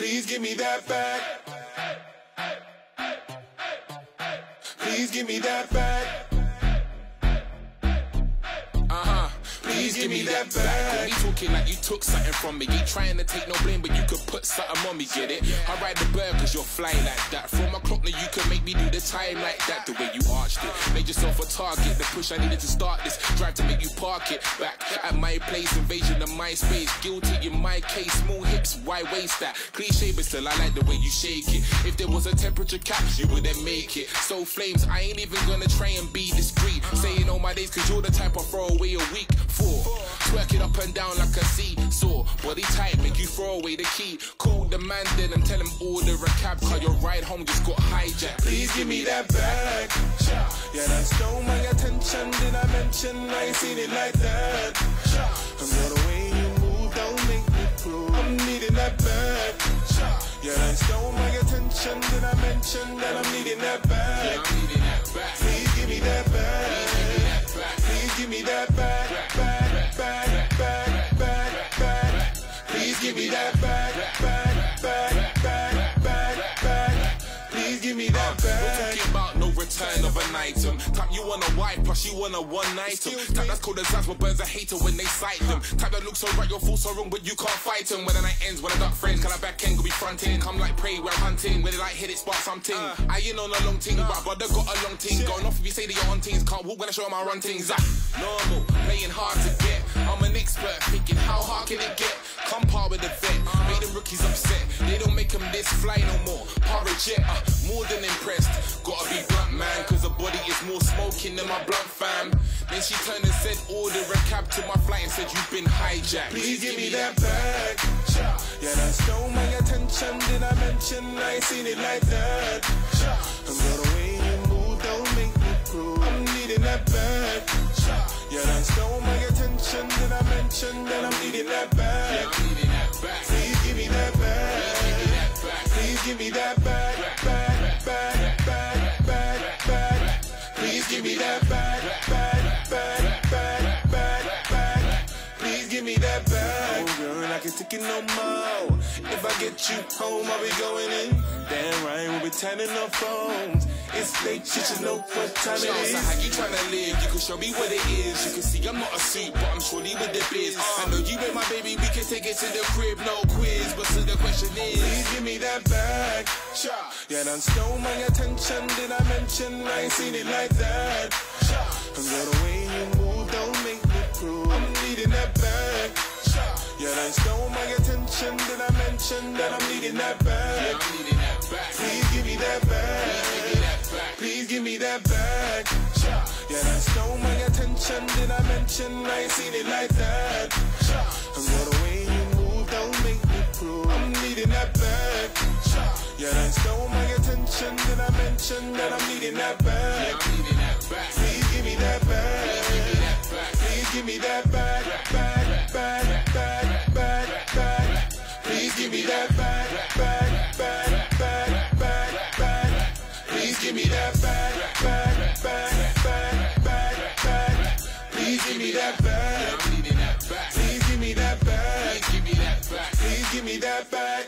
Please give me that back. Please give me that back. Give me that back. me talking like you took something from me. Ain't trying to take no blame, but you could put something on me, get it? I ride the bird cause you're fly like that. From a clock now you can make me do the time like that. The way you arched it. Made yourself a target. The push I needed to start this. Drive to make you park it. Back at my place, invasion of my space. Guilty in my case. Small hips, why waste that? Cliche, but still I like the way you shake it. If there was a temperature cap, you wouldn't make it. So flames, I ain't even gonna try and be discreet. Saying all my days cause you're the type I throw away a week for. Twerk it up and down like a seesaw. Body tight, make you throw away the key. Call the man then and tell him order a cab. Cause your ride home just got hijacked. Please give me that back. Yeah, that stole my attention. Did I mention I ain't seen it like that? And the way you move don't make me prove I'm needing that back. Yeah, that stole my attention. Did I mention that I'm needing that back? That back. Back, back, back, back, back. Please give me that uh, We're back. talking about no return of an item. Type you want a wife, plus you want a one item. Type that's called as but birds are hater when they sight them. Type that looks so right, your thoughts so wrong, but you can't fight them. When the night ends, when I got friends, can I back end go be fronting? Come like prey, we're hunting. When they like hit it, spark something. Uh. I ain't on a long ting, uh. but brother got a long ting. Going off if you say that you're on things. Can't walk when I show my run things. Ah, normal, playing hard to get. I'm an expert, thinking how hard can it get? Come par with the vet, made them rookies upset. They don't make them this fly no more. Porridge yet, uh, more than impressed. Gotta be blunt, man, cause the body is more smoking than my blunt fam. Then she turned and said, order a cab to my flight and said, You've been hijacked. Please give me that back. Yeah, that stole my attention. Did I mention I ain't seen it like that? And girl, the way you move don't make me prove I'm needing that back. Yeah, that stole my attention. Did I mention that I'm needing that back? Please give me that back. Please give me that back. Back, back, back, back, back. Please give me that. Back, Oh, girl, I can take it no more. If I get you home, I'll be going in. Damn right, we'll be turning up phones. It's late, you should know what time it is. how you tryna live, you can show me what it is. You can see I'm not a suit, but I'm surely with the biz. I know you ain't my baby, we can take it to the crib, no quiz. But so the question is, Please give me that back. Yeah, done stole my attention. Did I mention I ain't seen it like that? Girl, the way you move don't Mention that I'm needing that back? I'm. Please give me that back. Please give me that back. Yeah, that stole my attention. Did I mention I ain't seen it like that? Girl, the way you move don't make me prove I'm needing that back. Yeah, that stole my attention. Did I mention that I'm needing that back? I'm. Please give me that back. Please give me that. Back, that back. Please give me that back. Please give me that back. Please give me that back.